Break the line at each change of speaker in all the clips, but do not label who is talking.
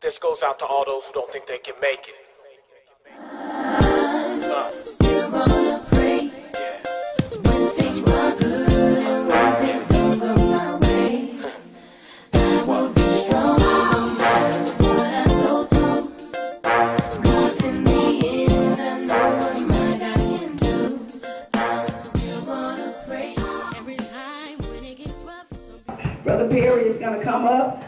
This goes out to all those who don't think they can make it.
Still gonna pray when things are good and when things don't go my way. I will be strong no matter what I go through. 'Cause in the end, I know what my God can do. I'm still gonna pray every time when it gets rough.
Brother Perry is gonna come up.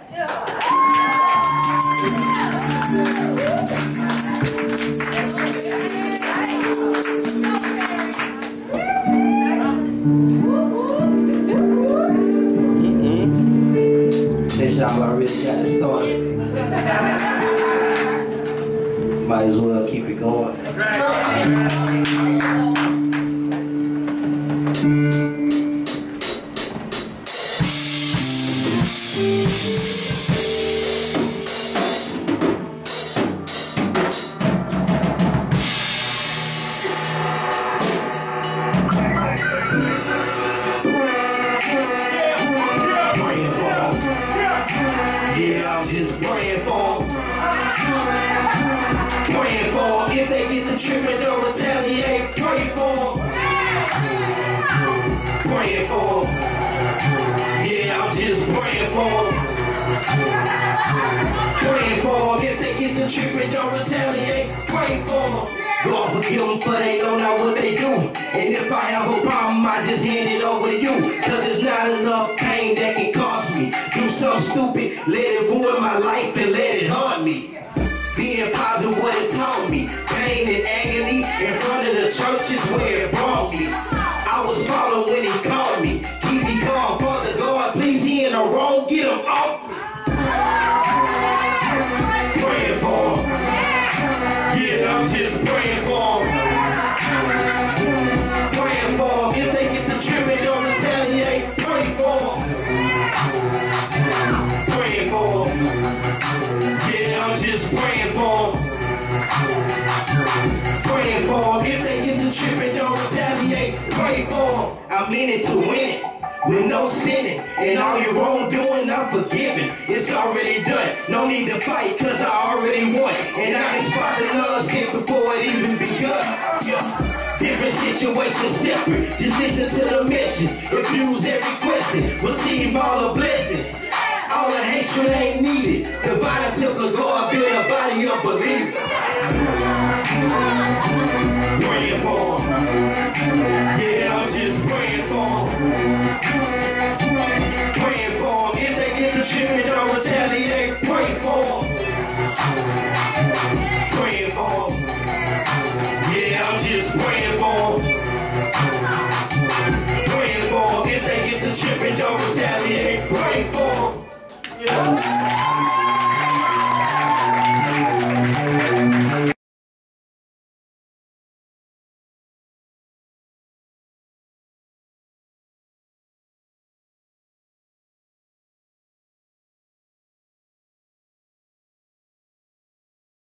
Mm-hmm.
This y'all already got. Might as well keep it going.
Yeah, I'm just praying for 'em. Praying for 'em. If they get the treatment, don't retaliate. Pray for 'em. Praying for 'em. Yeah, I'm just praying for 'em. Praying for 'em. If they get the treatment, don't retaliate. Pray for 'em. God forgive them for they know not what they do. And if I have a problem, I just hand it over to you. Cause it's not enough pain that can me. Something stupid, let it ruin my life and let it haunt me. Being positive what it taught me. Pain and agony in front of the church is where you tripping, don't retaliate, pray for him. I mean it to win it. With no sinning. And all your wrongdoing I'm forgiven it's already done. No need to fight cause I already won. And I ain't the love shit before it even begun. Yeah. different situations separate. Just listen to the message. Refuse every question. Receive all the blessings. All the hatred ain't needed. Divine temple of God build a body of believers